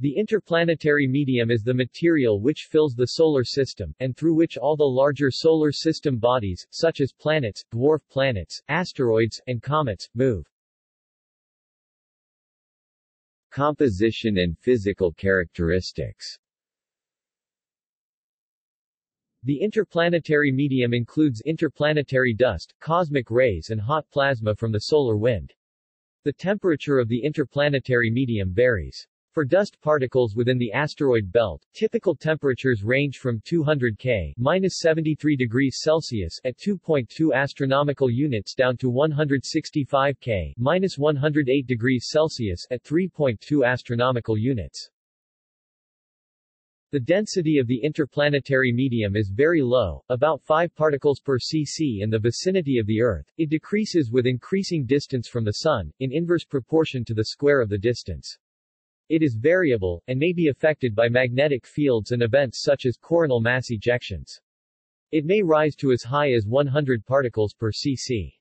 The interplanetary medium is the material which fills the solar system, and through which all the larger solar system bodies, such as planets, dwarf planets, asteroids, and comets, move. Composition and physical characteristics The interplanetary medium includes interplanetary dust, cosmic rays and hot plasma from the solar wind. The temperature of the interplanetary medium varies. For dust particles within the asteroid belt, typical temperatures range from 200 K minus 73 degrees Celsius at 2.2 astronomical units down to 165 K minus 108 degrees Celsius at 3.2 astronomical units. The density of the interplanetary medium is very low, about 5 particles per cc in the vicinity of the Earth. It decreases with increasing distance from the Sun, in inverse proportion to the square of the distance. It is variable, and may be affected by magnetic fields and events such as coronal mass ejections. It may rise to as high as 100 particles per cc.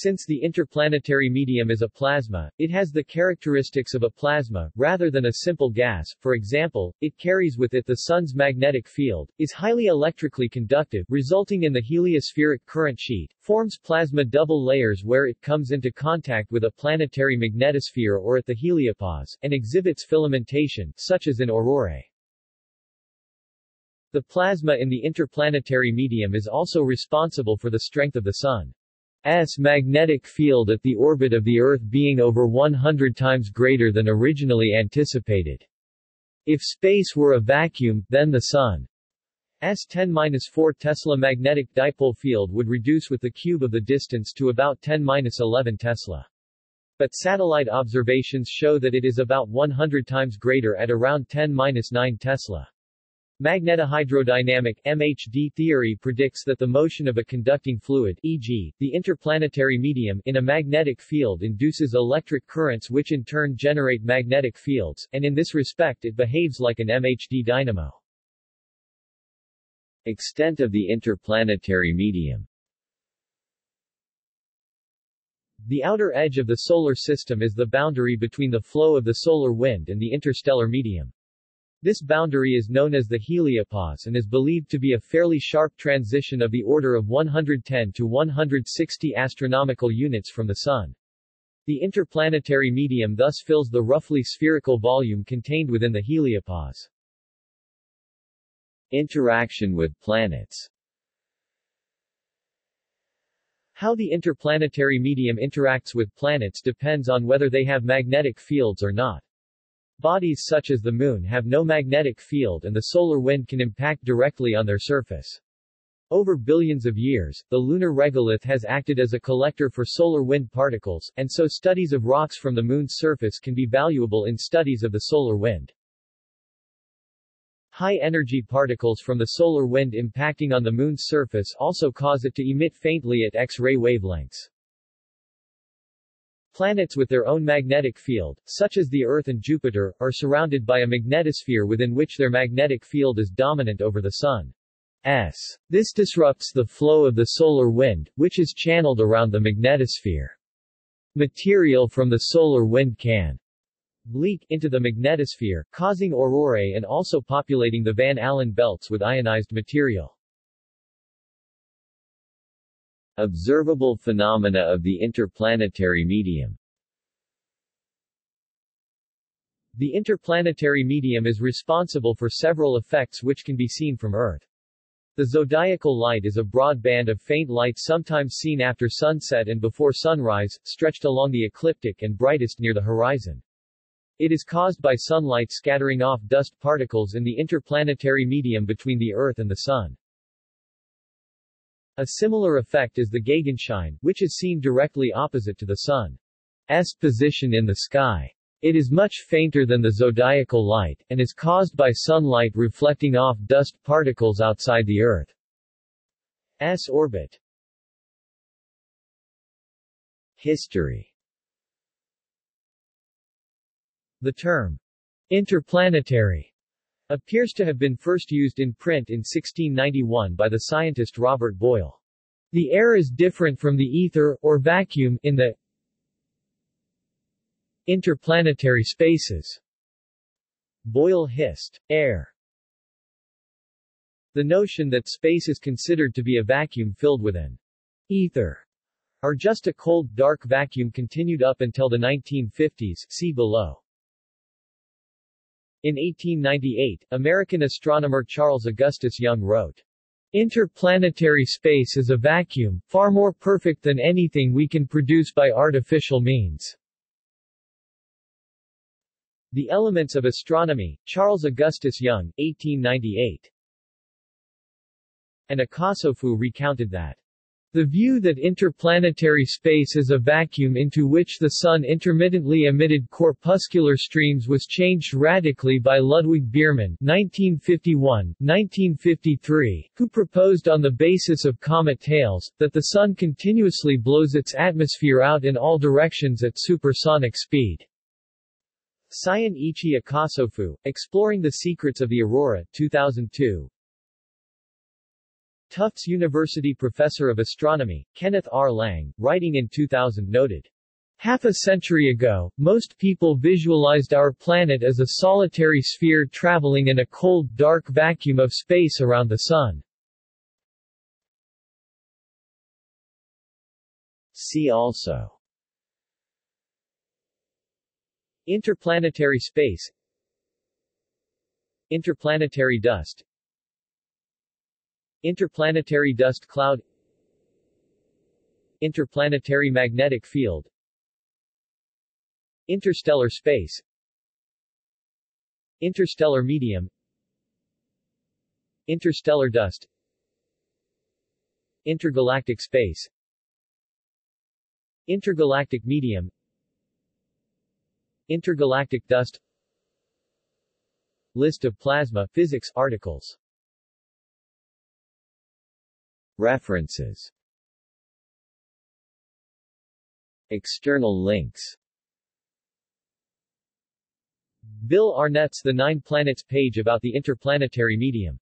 Since the interplanetary medium is a plasma, it has the characteristics of a plasma, rather than a simple gas, for example, it carries with it the Sun's magnetic field, is highly electrically conductive, resulting in the heliospheric current sheet, forms plasma double layers where it comes into contact with a planetary magnetosphere or at the heliopause, and exhibits filamentation, such as in aurorae. The plasma in the interplanetary medium is also responsible for the strength of the Sun. S magnetic field at the orbit of the Earth being over 100 times greater than originally anticipated. If space were a vacuum, then the Sun's 10-4 Tesla magnetic dipole field would reduce with the cube of the distance to about 10-11 Tesla. But satellite observations show that it is about 100 times greater at around 10-9 Tesla. Magnetohydrodynamic MHD theory predicts that the motion of a conducting fluid e.g., the interplanetary medium in a magnetic field induces electric currents which in turn generate magnetic fields, and in this respect it behaves like an MHD dynamo. Extent of the interplanetary medium The outer edge of the Solar System is the boundary between the flow of the solar wind and the interstellar medium. This boundary is known as the heliopause and is believed to be a fairly sharp transition of the order of 110 to 160 astronomical units from the Sun. The interplanetary medium thus fills the roughly spherical volume contained within the heliopause. Interaction with planets How the interplanetary medium interacts with planets depends on whether they have magnetic fields or not. Bodies such as the Moon have no magnetic field and the solar wind can impact directly on their surface. Over billions of years, the lunar regolith has acted as a collector for solar wind particles, and so studies of rocks from the Moon's surface can be valuable in studies of the solar wind. High-energy particles from the solar wind impacting on the Moon's surface also cause it to emit faintly at X-ray wavelengths. Planets with their own magnetic field, such as the Earth and Jupiter, are surrounded by a magnetosphere within which their magnetic field is dominant over the Sun. This disrupts the flow of the solar wind, which is channeled around the magnetosphere. Material from the solar wind can leak into the magnetosphere, causing aurorae and also populating the Van Allen belts with ionized material. Observable phenomena of the interplanetary medium The interplanetary medium is responsible for several effects which can be seen from Earth. The zodiacal light is a broad band of faint light sometimes seen after sunset and before sunrise, stretched along the ecliptic and brightest near the horizon. It is caused by sunlight scattering off dust particles in the interplanetary medium between the Earth and the Sun. A similar effect is the Gegenschein, which is seen directly opposite to the Sun's position in the sky. It is much fainter than the zodiacal light, and is caused by sunlight reflecting off dust particles outside the Earth's orbit. History The term interplanetary appears to have been first used in print in 1691 by the scientist Robert Boyle. The air is different from the ether, or vacuum, in the Interplanetary spaces Boyle-Hist. Air The notion that space is considered to be a vacuum filled with an ether or just a cold, dark vacuum continued up until the 1950s see below. In 1898, American astronomer Charles Augustus Young wrote, Interplanetary space is a vacuum, far more perfect than anything we can produce by artificial means. The Elements of Astronomy, Charles Augustus Young, 1898. And Akasofu recounted that the view that interplanetary space is a vacuum into which the Sun intermittently emitted corpuscular streams was changed radically by Ludwig Biermann 1951-1953, who proposed on the basis of comet tails, that the Sun continuously blows its atmosphere out in all directions at supersonic speed. Syun-Ichi Akasofu, Exploring the Secrets of the Aurora 2002. Tufts University professor of astronomy, Kenneth R. Lang, writing in 2000 noted, Half a century ago, most people visualized our planet as a solitary sphere traveling in a cold dark vacuum of space around the Sun. See also Interplanetary space Interplanetary dust Interplanetary dust cloud. Interplanetary magnetic field. Interstellar space. Interstellar medium. Interstellar dust. Intergalactic space. Intergalactic medium. Intergalactic dust. List of plasma physics articles References. External links. Bill Arnett's The Nine Planets page about the interplanetary medium